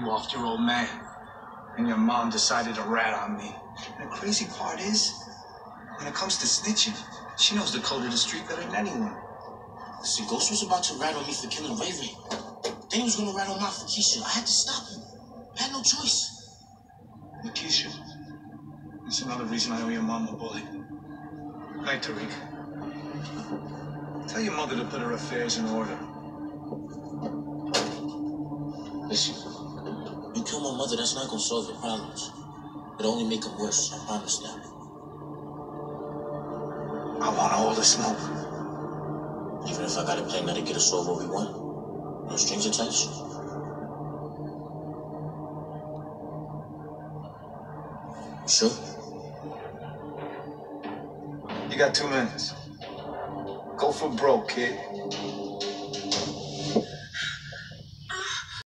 you off your old man. And your mom decided to rat on me. And the crazy part is, when it comes to snitching, she knows the code of the street better than anyone. See, Ghost was about to rat on me for killing Ray Ray. Then he was gonna rat on my for Keisha. I had to stop him. I had no choice. Lakeisha. That's another reason I owe your mom a bullet. Night, Tariq. Tell your mother to put her affairs in order. Listen, mother, that's not gonna solve your problems. It'll only make them worse, I promise that. I want all the smoke. Even if I gotta play now to get us all what we want. No strings attached. Sure? You got two minutes. Go for broke, kid.